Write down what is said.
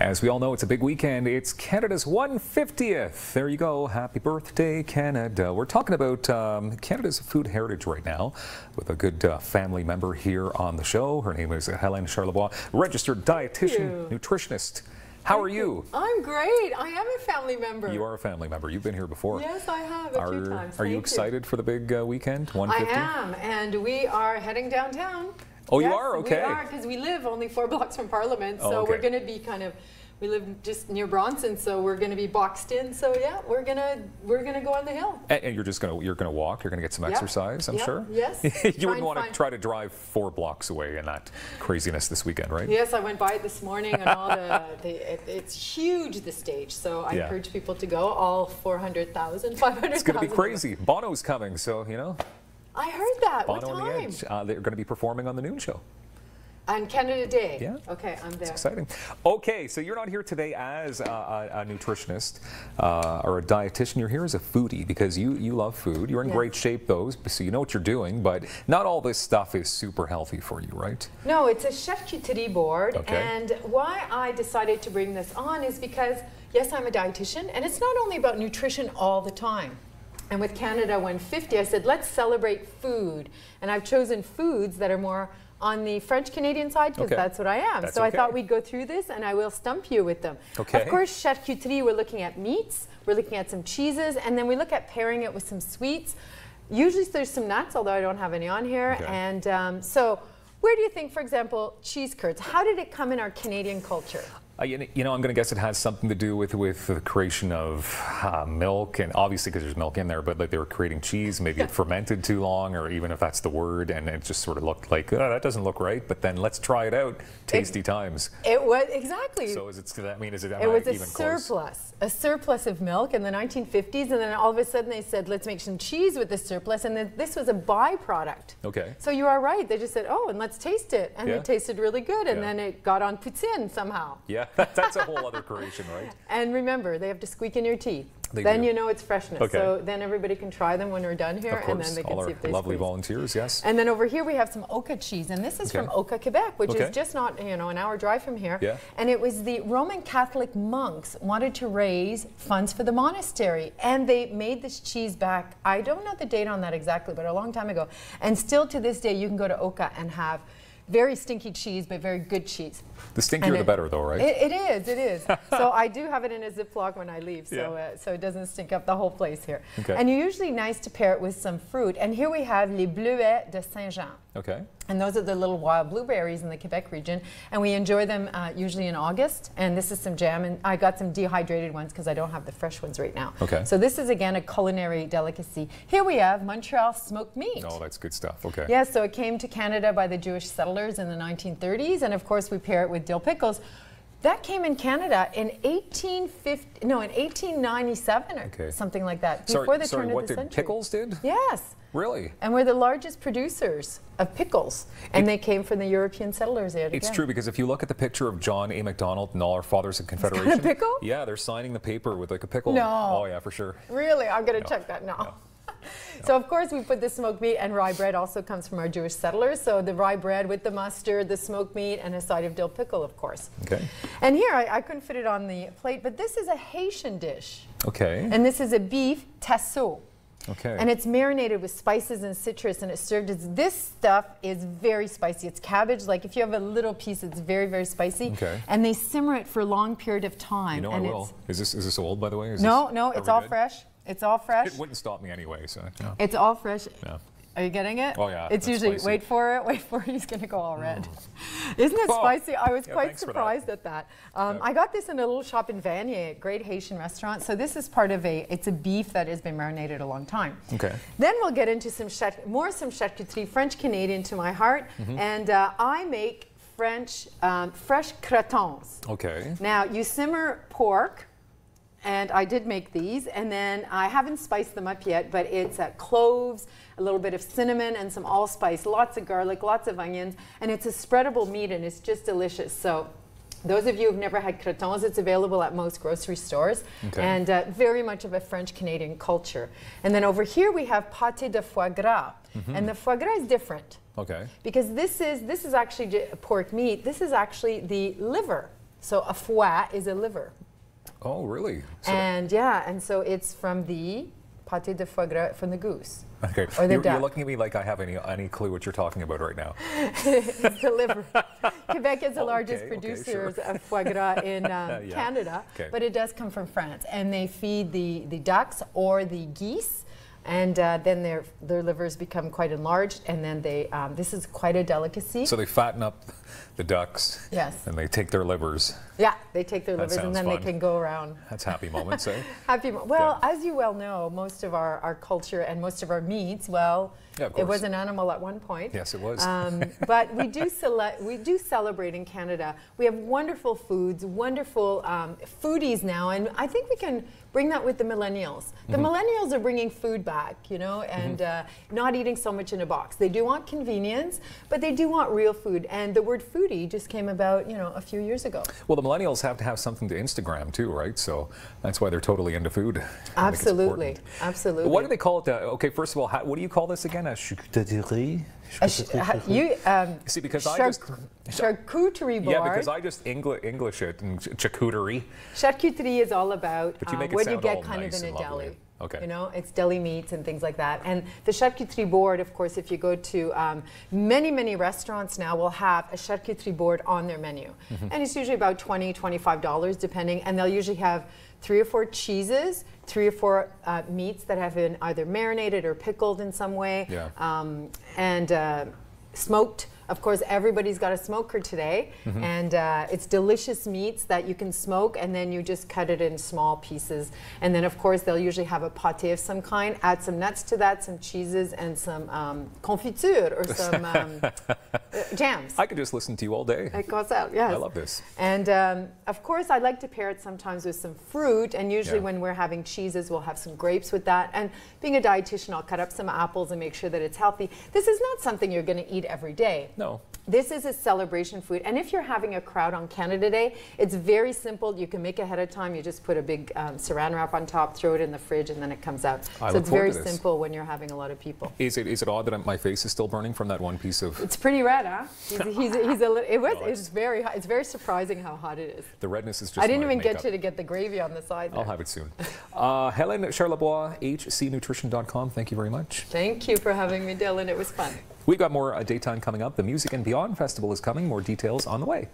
As we all know, it's a big weekend. It's Canada's 150th. There you go. Happy birthday, Canada. We're talking about um, Canada's food heritage right now with a good uh, family member here on the show. Her name is Hélène Charlebois, registered dietitian, nutritionist. How are you? I'm great. I am a family member. You are a family member. You've been here before. Yes, I have a are, few times. Are Thank you excited for the big uh, weekend, 150? I am, and we are heading downtown. Oh, you are? Okay. We are, because we live only four blocks from Parliament, oh, so Oh, okay. we're going to be kind of. We live just near Bronson, so we're going to be boxed in. So yeah, we're gonna we're gonna go on the hill. And, and you're just gonna you're gonna walk. You're gonna get some Yep. exercise. I'm Yep. sure. Yes. you wouldn't want to try to drive four blocks away in that craziness this weekend, right? Yes, I went by it this morning, and all the, the it, it's huge the stage. So I Yeah. encourage people to go. All 400,000, 500,000. It's gonna be crazy. Bono's coming, so you know. I heard that. Bono what on the time? Edge. Uh, they're going to be performing on the noon show. On Canada Day. Yeah. Okay, I'm there. Exciting. Okay, so you're not here today as a, a, a nutritionist uh, or a dietitian. You're here as a foodie because you, you love food. You're in Yes. great shape, though, so you know what you're doing. But not all this stuff is super healthy for you, right? No, it's a charcuterie board. Okay. And why I decided to bring this on is because, yes, I'm a dietitian, and it's not only about nutrition all the time. And with Canada 150, I said, let's celebrate food. And I've chosen foods that are more on the French Canadian side because Okay. that's what I am. That's so I thought we'd go through this and I will stump you with them. Okay. Of course, charcuterie, we're looking at meats, we're looking at some cheeses, and then we look at pairing it with some sweets. Usually there's some nuts, although I don't have any on here. Okay. And um, so, where do you think, for example, cheese curds? How did it come in our Canadian culture? Uh, you, you know, I'm going to guess it has something to do with with the creation of uh, milk, and obviously because there's milk in there. But like they were creating cheese, maybe it fermented too long, or even if that's the word, and it just sort of looked like oh, that doesn't look right. But then let's try it out. Tasty times. It was exactly. So is it? does that mean is it? it I was a even close? surplus, a surplus of milk in the 1950s, and then all of a sudden they said, "Let's make some cheese with this surplus," and then this was a byproduct. Okay. So you are right. They just said, "Oh, and let's taste it," and Yeah. it tasted really good, and Yeah. then it got on poutine somehow. Yeah, that's a whole other creation, right? And remember, they have to squeak in your teeth. They then do. you know it's freshness. Okay. So then everybody can try them when we're done here, Of and then they can see if they lovely squeeze. volunteers. Yes. And then over here we have some Oka cheese, and this is from Oka, Quebec, which Okay. is just not you know an hour drive from here. Yeah. And it was the Roman Catholic monks wanted to raise funds for the monastery, and they made this cheese back. I don't know the date on that exactly, but a long time ago. And still to this day, you can go to Oka and have very stinky cheese, but very good cheese. the stinkier And the it- better, though, right? It, it is, it is. so I do have it in a Ziploc when I leave, so Yeah. uh, so it doesn't stink up the whole place here. Okay. And you're usually nice to pair it with some fruit. And here we have les bleuets de Saint-Jean. Okay. And those are the little wild blueberries in the Quebec region. And we enjoy them uh, usually in August. And this is some jam. And I got some dehydrated ones because I don't have the fresh ones right now. Okay. So this is again a culinary delicacy. Here we have Montreal smoked meat. Oh, that's good stuff. Okay. Yeah, so it came to Canada by the Jewish settlers in the 1930s, and of course we pair it with dill pickles. That came in Canada in 1850, no, in 1897 or Okay. something like that, Sorry, before the sorry, turn what of the did century. pickles did? Yes, Really? and we're the largest producers of pickles, and they came from the European settlers there. It's again. true because if you look at the picture of John A. Macdonald and all our fathers of Confederation, pickle? Yeah, they're signing the paper with like a pickle. No. Oh yeah, for sure. Really? I'm going to check that now. So of course we put the smoked meat and rye bread also comes from our Jewish settlers. So the rye bread with the mustard, the smoked meat, and a side of dill pickle, of course. Okay. And here I, I couldn't fit it on the plate, but this is a Haitian dish, Okay. and this is a beef tasso. okay. And it's marinated with spices and citrus, and it's served as this stuff is very spicy. It's cabbage. Like if you have a little piece, it's very, very spicy. Okay. And they simmer it for a long period of time. you know I will. Is this is this old by the way? Is no, this, no, it's all good? fresh. It's all fresh. It wouldn't stop me anyway. So no. It's all fresh. Yeah. Are you getting it? Oh, yeah, It's usually spicy. wait for it, wait for it. He's going to go all red. Isn't it Oh, spicy? I was yeah, quite for that. surprised at that. Um, Yeah. I got this in a little shop in Vanier, a great Haitian restaurant. So this is part of a. It's a beef that has been marinated a long time. Okay. Then we'll get into some more some charcuterie, French Canadian to my heart, Mm-hmm. and uh, I make French um, fresh cretons. Okay. Now you simmer pork, and I did make these, and then I haven't spiced them up yet, but it's uh, cloves, a little bit of cinnamon, and some allspice, lots of garlic, lots of onions, and it's a spreadable meat, and it's just delicious. So. Those of you who've never had cretons, it's available at most grocery stores Okay. and uh, very much of a French Canadian culture. And then over here we have pâté de foie gras. And the foie gras is different Okay. because this is this is actually pork meat. This is actually the liver So a foie is a liver. Oh, really? So- And yeah, and so it's from the pâté de foie gras from the goose. okay. or the you're, you're looking at me like I have any any clue what you're talking about right now. The liver. Quebec is the Oh, largest okay, okay, producers sure. of foie gras in um, Yeah. Canada, Okay. but it does come from France, and they feed the the ducks or the geese. And uh, then their their livers become quite enlarged, and then they um, this is quite a delicacy. So they fatten up the ducks. Yes. And they take their livers. yeah, they take their That livers, and then fun. they can go around That's happy moments, eh? Happy. Mo- well, as you well know, most of our, our culture and most of our meats, well, Yeah, it was an animal at one point. Yes, it was. Um, but we do cele- we do celebrate in Canada. We have wonderful foods, wonderful um, foodies now, and I think we can bring that with the millennials. The Mm-hmm. millennials are bringing food back, you know, and uh, not eating so much in a box. They do want convenience, but they do want real food. And the word foodie just came about, you know, a few years ago. Well, the millennials have to have something to Instagram too, right? So that's why they're totally into food. I think it's Absolutely, absolutely. What do they call it? Uh, okay, first of all, how, what do you call this again? A charcuterie? Sh- you, um, See, because I just charcuterie board. yeah, because I just Engli- English it and ch- charcuterie. charcuterie is all about you um, what you get kind nice of in a lovely. deli. Okay. You know, it's deli meats and things like that. And the charcuterie board, of course, if you go to um, many, many restaurants now, will have a charcuterie board on their menu. Mm-hmm. And it's usually about $20, $25 depending. And they'll usually have three or four cheeses, three or four uh, meats that have been either marinated or pickled in some way. Yeah. Um, and uh, smoked. Of course, everybody's got a smoker today, Mm-hmm. and uh, it's delicious meats that you can smoke, and then you just cut it in small pieces. And then, of course, they'll usually have a pâté of some kind. Add some nuts to that, some cheeses, and some um, confiture or some um, uh, jams. I could just listen to you all day. It goes out, yes. I love this. And um, of course, I like to pair it sometimes with some fruit. And usually, Yeah. when we're having cheeses, we'll have some grapes with that. And being a dietitian, I'll cut up some apples and make sure that it's healthy. This is not something you're going to eat every day. No. This is a celebration food. And if you're having a crowd on Canada Day, it's very simple. You can make ahead of time. You just put a big um, saran wrap on top, throw it in the fridge, and then it comes out. I so it's very simple when you're having a lot of people. Is it is it odd that my face is still burning from that one piece of It's pretty red, huh? He's, he's, he's a it was, No, it's very hot. It's very surprising how hot it is. the redness is just I didn't even get you to get the gravy on the side. I'll have it soon. Uh, Helen Charlebois, hcnutrition.com. Thank you very much. Thank you for having me, Dylan. It was fun. We've got more uh, daytime coming up. The Music and Beyond Festival is coming. More details on the way.